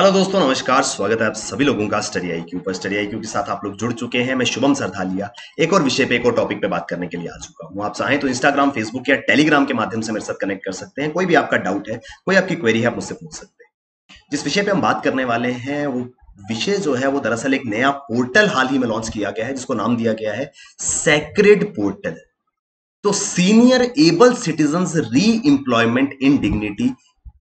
Hello दोस्तों, नमस्कार। स्वागत है आप सभी लोगों का स्टडी आई क्यू पर। स्टडी आई क्यू के साथ आप लोग जुड़ चुके हैं। मैं शुभम सरधालिया, एक और विषय पे, एक और टॉपिक पे बात करने के लिए आ चुका हूँ। आप चाहें तो इंस्टाग्राम फेसबुक या टेलीग्राम के माध्यम से मेरे साथ कनेक्ट कर सकते हैं। कोई भी आपका डाउट है, कोई आपकी क्वेरी है, आप मुझसे पूछ सकते हैं। जिस विषय पे हम बात करने वाले हैं, वो विषय जो है, वो दरअसल एक नया पोर्टल हाल ही में लॉन्च किया गया है, जिसको नाम दिया गया है सेक्रेड पोर्टल तो senior able citizen reemployment in dignity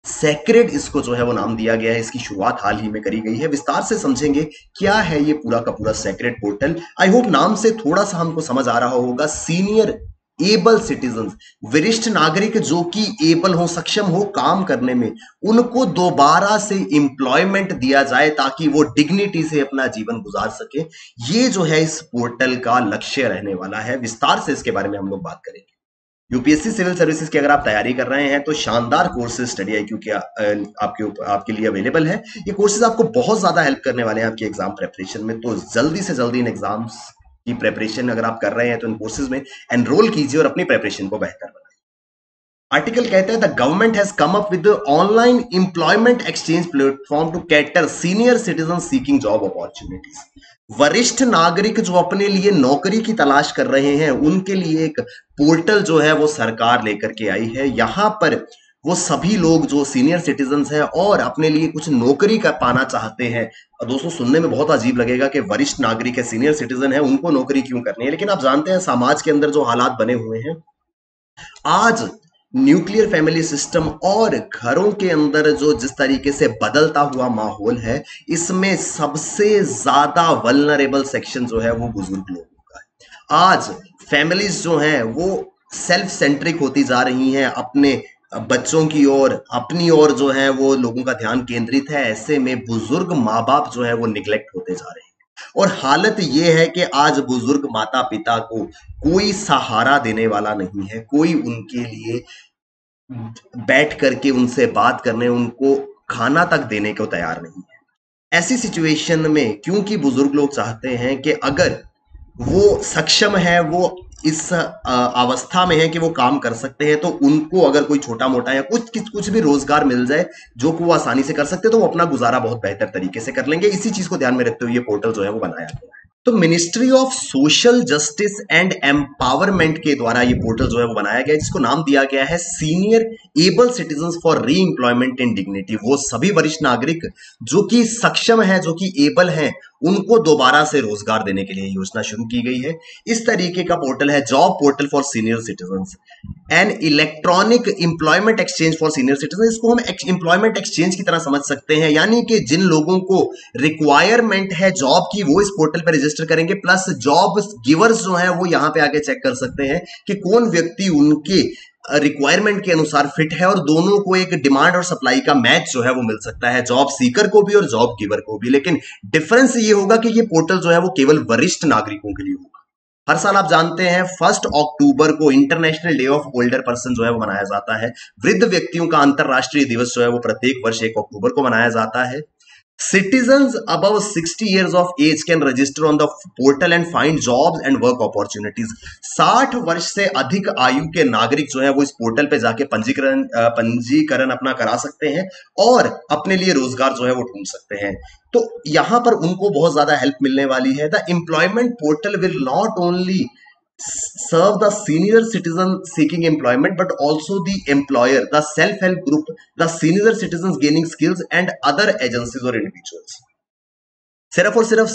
sacred इसको जो है वो नाम दिया गया है, इसकी शुरुआत हाल ही में करी गई है। विस्तार से समझेंगे क्या है ये पूरा का पूरा सेक्रेड पोर्टल आई होप नाम से थोड़ा सा हमको समझ आ रहा होगा। सीनियर एबल सिटीजन वरिष्ठ नागरिक जो कि एबल हो, सक्षम हो काम करने में, उनको दोबारा से एम्प्लॉयमेंट दिया जाए ताकि वो डिग्निटी से अपना जीवन गुजार सके। ये जो है इस पोर्टल का लक्ष्य रहने वाला है। विस्तार से इसके बारे में हम लोग बात करेंगे। यूपीएससी सिविल सर्विसेज़ की अगर आप तैयारी कर रहे हैं तो शानदार कोर्सेज स्टडी आई क्योंकि आपके आपके लिए अवेलेबल है। ये कोर्सेज आपको बहुत ज़्यादा हेल्प करने वाले हैं आपके एग्ज़ाम प्रेपरेशन में। तो जल्दी से जल्दी इन एग्ज़ाम्स की प्रेपरेशन अगर आप कर रहे हैं तो इन कोर्सेज में एनरोल कीजिए और अपनी प्रेपरेशन को बेहतर बनाइए। आर्टिकल कहता है the government has come up with online employment exchange platform to cater senior citizen seeking job opportunities वरिष्ठ नागरिक जो अपने लिए नौकरी की तलाश कर रहे हैं, उनके लिए एक पोर्टल जो है वो सरकार लेकर के आई है। यहाँ पर वो सभी लोग जो सीनियर सिटीजन हैं और अपने लिए कुछ नौकरी कर पाना चाहते हैं। दोस्तों, सुनने में बहुत अजीब लगेगा कि वरिष्ठ नागरिक है सीनियर सिटीजन है, उनको नौकरी क्यों करनी है? लेकिन आप जानते हैं, समाज के अंदर जो हालात बने हुए हैं, आज न्यूक्लियर फैमिली सिस्टम और घरों के अंदर जो जिस तरीके से बदलता हुआ माहौल है, इसमें सबसे ज़्यादा वलनरेबल सेक्शन जो है वो बुज़ुर्ग लोगों का है। आज फैमिलीज़ जो हैं, वो सेल्फ सेंट्रिक होती जा रही हैं, अपने बच्चों की ओर, अपनी ओर जो है वो लोगों का ध्यान केंद्रित है। ऐसे में बुज़ुर्ग माँ बाप जो है, वो निग्लेक्ट होते जा रहे हैं। और हालत यह है कि आज बुज़ुर्ग माता पिता को कोई सहारा देने वाला नहीं है, कोई उनके लिए बैठ करके उनसे बात करने, उनको खाना तक देने को तैयार नहीं है। ऐसी सिचुएशन में क्योंकि बुज़ुर्ग लोग चाहते हैं कि अगर वो सक्षम है, वो इस अवस्था में है कि वो काम कर सकते हैं तो उनको अगर कोई छोटा मोटा या कुछ कुछ भी रोज़गार मिल जाए, जो कि वो आसानी से कर सकते हैं तो वो अपना गुजारा बहुत बेहतर तरीके से कर लेंगे। इसी चीज़ को ध्यान में रखते हुए ये पोर्टल जो है वो बनाया गया है। तो ministry of social justice and empowerment के द्वारा ये पोर्टल जो है वो बनाया गया जिसको नाम दिया गया है senior able citizen for reemployment in dignity वो सभी वरिष्ठ नागरिक जो कि सक्षम है, जो कि एबल हैं उनको दोबारा से रोज़गार देने के लिए योजना शुरू की गई है। इस तरीके का पोर्टल है job portal for senior citizen and electronic employment exchange for senior citizen इसको हम इंप्लॉयमेंट एक्सचेंज की तरह समझ सकते हैं। यानी कि जिन लोगों को रिक्वायरमेंट है जॉब की, वो इस पोर्टल पर रजिस्टर करेंगे। प्लस जॉब गिवर्स जो है, वो यहाँ पे आके चेक कर सकते हैं कि कौन व्यक्ति उनके रिक्वायरमेंट के अनुसार फिट है और दोनों को एक डिमांड और सप्लाई का मैच जो है वो मिल सकता है जॉब सीकर को भी और जॉब गिवर को भी। लेकिन डिफरेंस ये होगा कि ये पोर्टल जो है वो केवल वरिष्ठ नागरिकों के लिए होगा। हर साल आप जानते हैं फ़र्स्ट अक्टूबर को international day of older person जो है वो मनाया जाता है। वृद्ध व्यक्तियों का अंतरराष्ट्रीय दिवस जो है वो प्रत्येक वर्ष एक अक्टूबर को मनाया जाता है। Citizens above 60 years of age can register on the portal and find jobs and work opportunities. 60 वर्ष से अधिक आयु के नागरिक जो है, वो इस पोर्टल पे जाके पंजीकरण पंजीकरण अपना करा सकते हैं और अपने लिए रोज़गार जो है, वो ढूंढ सकते हैं तो यहाँ पर उनको बहुत ज़्यादा हेल्प मिलने वाली है the employment portal will not only serve the senior citizen seeking employment but also the employer the self-help group the senior citizens gaining skills and other agencies or individuals सिर्फ़ और सिर्फ़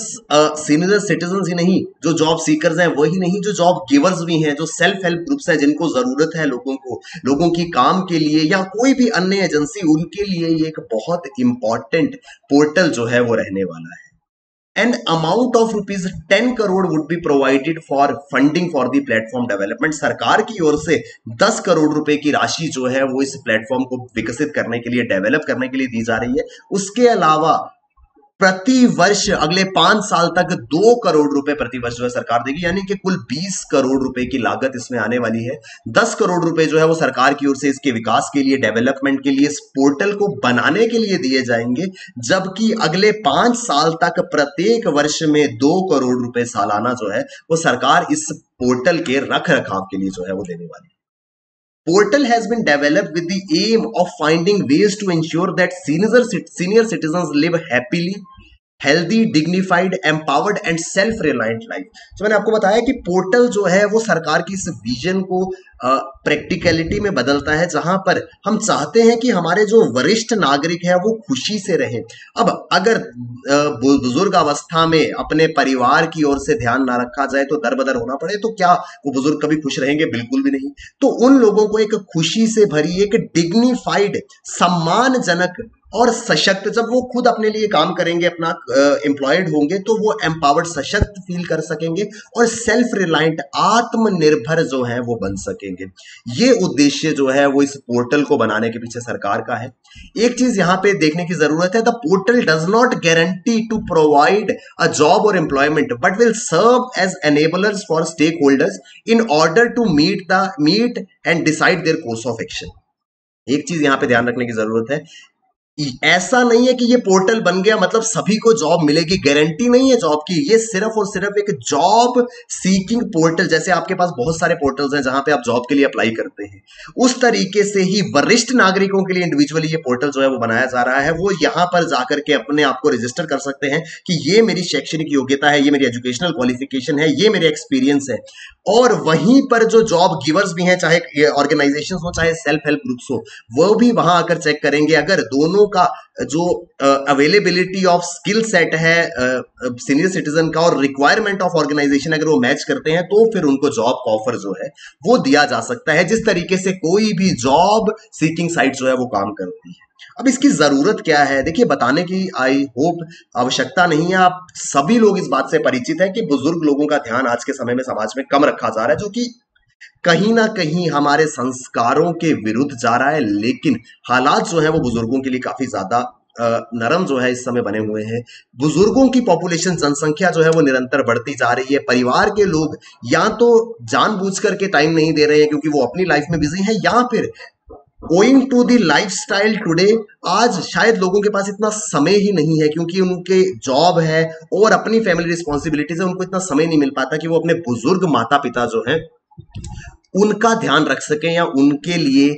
सीनियर सिटीजन ही नहीं जो job seekers हैं वही नहीं जो job givers भी हैं जो सेल्फ हेल्प ग्रुप्स हैं जिनको ज़रूरत है लोगों को लोगों की काम के लिए या कोई भी अन्य एजेंसी उनके लिए ये एक बहुत इंपॉर्टेंट पोर्टल जो है वो रहने वाला है an amount of rupees 10 crore would be provided for funding for the platform development सरकार की ओर से 10 करोड़ रुपए की राशि जो है वो इस प्लेटफॉर्म को विकसित करने के लिए डेवलप करने के लिए दी जा रही है। उसके अलावा प्रति वर्ष अगले पाँच साल तक दो करोड़ रुपए प्रति वर्ष जो है सरकार देगी, यानी कि कुल बीस करोड़ रुपए की लागत इसमें आने वाली है। दस करोड़ रुपए जो है वो सरकार की ओर से इसके विकास के लिए, डेवलपमेंट के लिए, इस पोर्टल को बनाने के लिए दिए जाएँगे, जबकि अगले पाँच साल तक प्रत्येक वर्ष में दो करोड़ रुपए सालाना जो है वो सरकार इस पोर्टल के रख रखाव के लिए जो है वो देने वाली है। Portal has been developed with the aim of finding ways to ensure that senior, senior citizens live happily healthy dignified empowered and self reliant life तो मैंने आपको बताया कि पोर्टल जो है, वो सरकार की इस विजन को प्रैक्टिकलिटी में बदलता है, जहाँ पर हम चाहते हैं कि हमारे जो वरिष्ठ नागरिक है, वो खुशी से रहें। अब अगर बुज़ुर्ग अवस्था में अपने परिवार की ओर से ध्यान ना रखा जाए तो दर बदर होना पड़े तो क्या वो बुज़ुर्ग कभी खुश रहेंगे? बिल्कुल भी नहीं। तो उन लोगों को एक खुशी से भरी, एक डिग्निफाइड सम्मानजनक और सशक्त, जब वो खुद अपने लिए काम करेंगे, अपना एम्प्लॉयड होंगे तो वो एम्पावर्ड सशक्त फील कर सकेंगे और सेल्फ रिलायंट आत्मनिर्भर जो है, वो बन सकेंगे। ये उद्देश्य जो है, वो इस पोर्टल को बनाने के पीछे सरकार का है। एक चीज़ यहाँ पे देखने की ज़रूरत है the portal does not guarantee to provide a job और employment but will serve as enablers for stakeholders in order to meet the meet and decide their course of action एक चीज़ यहाँ पे ध्यान रखने की ज़रूरत है ऐसा नहीं है कि ये पोर्टल बन गया मतलब सभी को जॉब मिलेगी, गारंटी नहीं है जॉब की। ये सिर्फ़ और सिर्फ़ एक जॉब सीकिंग पोर्टल, जैसे आपके पास बहुत सारे पोर्टल्स हैं जहाँ पे आप जॉब के लिए अप्लाई करते हैं। उस तरीके से ही वरिष्ठ नागरिकों के लिए इंडिविजुअली ये पोर्टल जो है वो बनाया जा रहा है। वो यहाँ पर जाकर के अपने आप को रजिस्टर कर सकते हैं कि ये मेरी शैक्षणिक योग्यता है, ये मेरी एजुकेशनल क्वालिफिकेशन है, ये मेरे एक्सपीरियंस है। और वहीं पर जो जॉब गिवर्स भी हैं चाहे ऑर्गेनाइजेशन हो चाहे सेल्फ हेल्प ग्रुप्स हो वो भी वहाँ आकर चेक करेंगे। अगर दोनों का जो अवेलेबिलिटी ऑफ़ स्किल सेट है सीनियर uh, सिटीजन का और रिक्वायरमेंट ऑफ़ ऑर्गेनाइजेशन अगर वो मैच करते हैं तो फिर उनको जॉब ऑफ़र जो है वो दिया जा सकता है। जिस तरीके से कोई भी जॉब सीकिंग साइट जो है वो काम करती है। अब इसकी ज़रूरत क्या है? देखिए, बताने की आई होप, आवश्यकता नहीं है। आप सभी लोग इस बात से परिचित है कि बुज़ुर्ग लोगों का ध्यान आज के समय में समाज में कम रखा जा रहा है, जो कि कहीं ना कहीं हमारे संस्कारों के विरुद्ध जा रहा है, लेकिन हालात जो है वो बुज़ुर्गों के लिए काफ़ी ज़्यादा नरम जो है इस समय बने हुए हैं। बुज़ुर्गों की पॉपुलेशन जनसंख्या जो है वो निरंतर बढ़ती जा रही है। परिवार के लोग या तो जानबूझ करके टाइम नहीं दे रहे हैं, क्योंकि वो अपनी लाइफ में बिज़ी हैं, या फिर going to the lifestyle today आज शायद लोगों के पास इतना समय ही नहीं है क्योंकि उनके जॉब है और अपनी फैमिली रिस्पॉन्सिबिलिटीज है, उनको इतना समय नहीं मिल पाता कि वो अपने बुज़ुर्ग माता पिता जो है, उनका ध्यान रख सकें या उनके लिए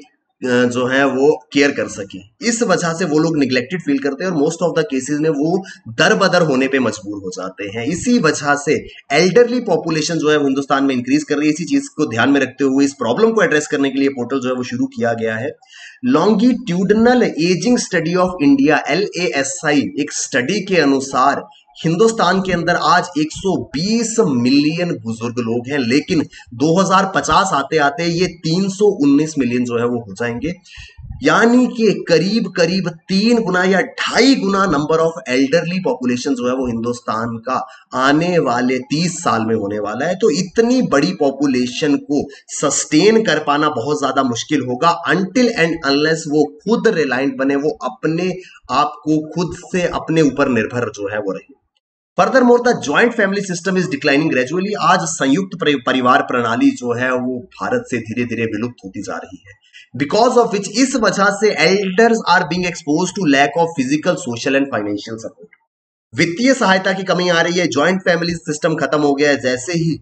जो है वो केयर कर सके। इस वजह से वो लोग निग्लेक्टेड फील करते हैं और मोस्ट ऑफ़ द केसेस में वो दर बदर होने पे मजबूर हो जाते हैं। इसी वजह से एल्डरली पॉपुलेशन जो है हिंदुस्तान में इंक्रीज कर रही है। इसी चीज़ को ध्यान में रखते हुए इस प्रॉब्लम को एड्रेस करने के लिए पोर्टल जो है वो शुरू किया गया है। Longitudinal ageing study of India LASI एक स्टडी के अनुसार हिंदुस्तान के अंदर आज 120 मिलियन बुज़ुर्ग लोग हैं, लेकिन 2050 आते आते ये 319 मिलियन जो है वो हो जाएँगे। यानी कि करीब करीब तीन गुना या ढाई गुना नंबर ऑफ़ एल्डरली पॉपुलेशन जो है वो हिंदुस्तान का आने वाले तीस साल में होने वाला है। तो इतनी बड़ी पॉपुलेशन को सस्टेन कर पाना बहुत ज़्यादा मुश्किल होगा। अनटिल एंड अनलेस वो खुद रिलायंट बने, वो अपने आप को खुद से अपने ऊपर निर्भर जो है वो रहे। Furthermore the joint family system is declining gradually आज संयुक्त परिवार प्रणाली जो है, वो भारत से धीरे धीरे विलुप्त होती जा रही है। बिकॉज़ ऑफ़ विच इस वजह से elders are being expose to lack of physical social and financial support वित्तीय सहायता की कमी आ रही है ज्वाइंट फैमिली सिस्टम खत्म हो गया है, जैसे ही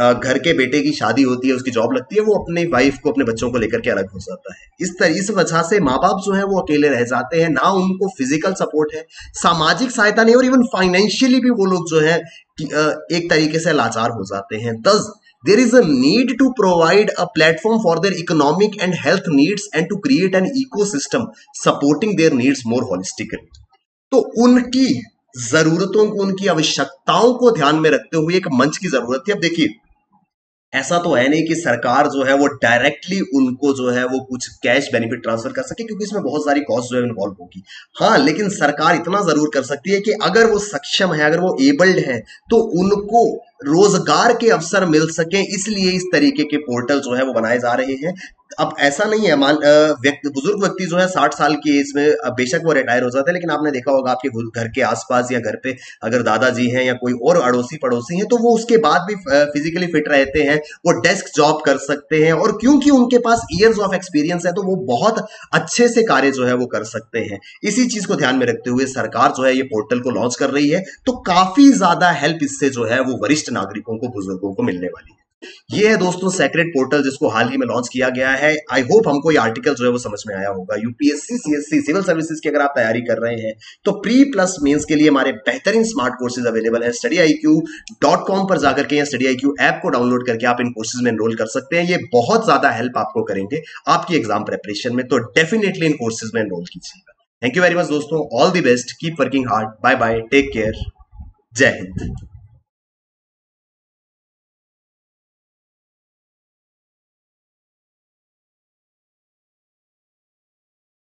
घर के बेटे की शादी होती है, उसकी जॉब लगती है, वो अपनी वाइफ को, अपने बच्चों को लेकर के अलग हो जाता है। इस तरह इस वजह से माँ बाप जो है, वो अकेले रह जाते हैं, ना उनको फ़िज़िकल सपोर्ट है, सामाजिक सहायता नहीं, और इवन फाइनेंशियली भी वो लोग जो है एक तरीके से लाचार हो जाते हैं। Thus is a need to provide a platform for their economic and health needs and to create an ecosystem supporting their needs more holistically तो उनकी जरूरतों को, उनकी आवश्यकताओं को ध्यान में रखते हुए एक मंच की ज़रूरत है अब देखिए ऐसा तो है नहीं कि सरकार जो है वो डायरेक्टली उनको जो है वो कुछ कैश बेनिफिट ट्रांसफ़र कर सके, क्योंकि इसमें बहुत सारी कॉस्ट जो है इन्वॉल्व होगी। हाँ लेकिन सरकार इतना ज़रूर कर सकती है कि अगर वो सक्षम है, अगर वो एबल्ड है तो उनको रोज़गार के अवसर मिल सके, इसलिए इस तरीके के पोर्टल जो है वो बनाए जा रहे हैं। अब ऐसा नहीं है, मान व्यक्ति, बुज़ुर्ग व्यक्ति जो है, साठ साल की एज में बेशक वो रिटायर हो जाते हैं, लेकिन आपने देखा होगा आपके घर के आसपास या घर पे अगर दादाजी हैं या कोई और अड़ोसी पड़ोसी हैं तो वो उसके बाद भी फिजिकली फिट रहते हैं, वो डेस्क जॉब कर सकते हैं, और क्योंकि उनके पास ईयर्स ऑफ़ एक्सपीरियंस है तो वो बहुत अच्छे से कार्य जो है वो कर सकते हैं। इसी चीज़ को ध्यान में रखते हुए सरकार जो है ये पोर्टल को लॉन्च कर रही है तो काफ़ी ज़्यादा हेल्प इससे जो है वो वरिष्ठ नागरिकों को, बुज़ुर्गों को मिलने वाली है। ये है दोस्तों सेक्रेट पोर्टल जिसको हाल ही में लॉन्च किया गया है। आई होप हमको ये आर्टिकल जो है वो समझ में आया होगा। यूपीएससी सीएससी सिविल सर्विसेज़ की अगर आप तैयारी कर रहे हैं तो प्री प्लस मेंस के लिए हमारे बेहतरीन स्मार्ट कोर्सेज अवेलेबल है। Study I Q dot com पर जाकर के या स्टडी आई क्यू ऐप को डाउनलोड करके आप इन कोर्सेज में एनरोल कर सकते हैं। ये बहुत ज़्यादा हेल्प आपको करेंगे आपकी एग्ज़ाम प्रेपरेशन में। तो डेफिनेटली इन कोर्सेज में एनरोल कीजिएगा। थैंक यू वेरी मच दोस्तों। All the best keep working hard bye bye take care Jai Hind